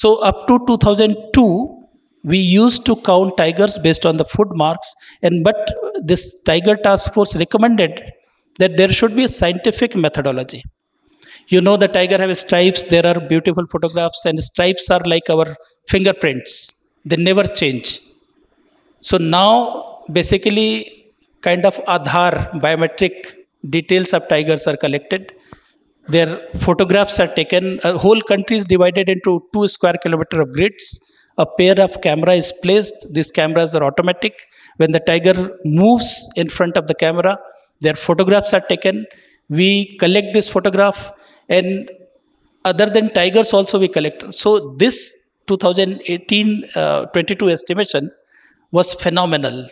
So up to 2002, we used to count tigers based on the foot marks, and but this tiger task force recommended that there should be a scientific methodology. You know, the tiger have stripes. There are beautiful photographs, and stripes are like our fingerprints. They never change. So now, basically, kind of Aadhaar biometric details of tigers are collected. Their photographs are taken. A whole country is divided into two square kilometer of grids. A pair of camera is placed. These cameras are automatic. When the tiger moves in front of the camera, their photographs are taken. We collect this photograph, and other than tigers, also we collect. So this 2018 uh, 22 estimation was phenomenal